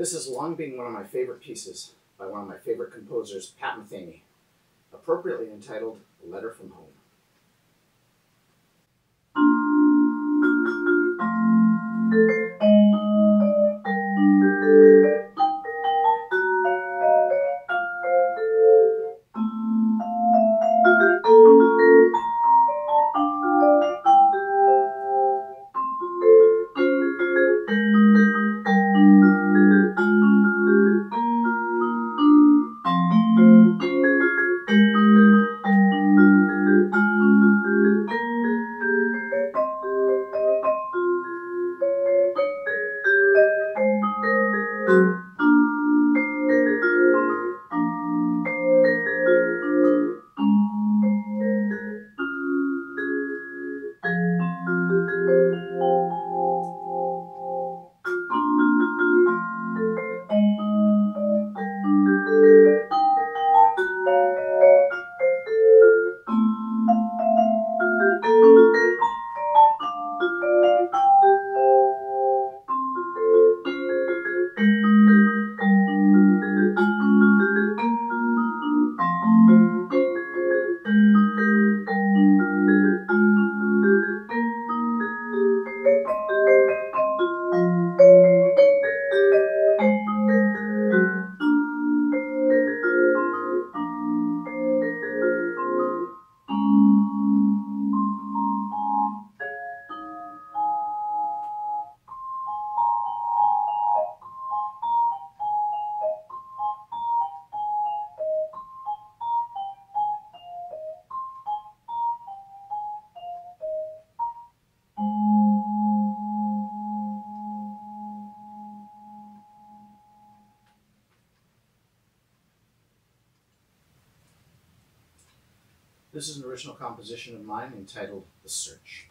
This has long been one of my favorite pieces by one of my favorite composers, Pat Metheny, appropriately entitled Letter from Home. This is an original composition of mine entitled The Search.